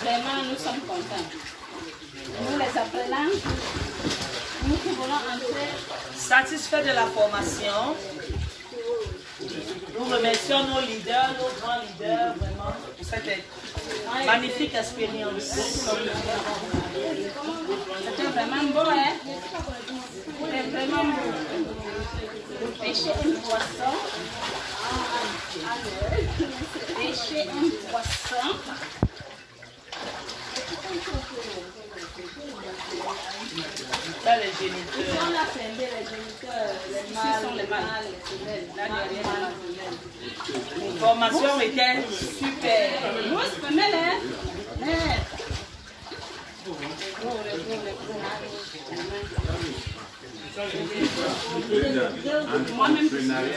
Vraiment, nous sommes contents. Nous, les appelants, nous qui voulons entrer Satisfait de la formation, nous remercions nos leaders, nos grands leaders, vraiment, pour cette magnifique expérience. C'était vraiment beau, hein? C'était vraiment beau. Pêcher un poisson. Pêcher un poisson. Ça, les géniteurs. A fermé les géniteurs, les mâles, sont les mâles, les femelles. Là, La formation était super. C'est femelle, hein? Gros, les gros, les gros. Trinidad and Trinidad.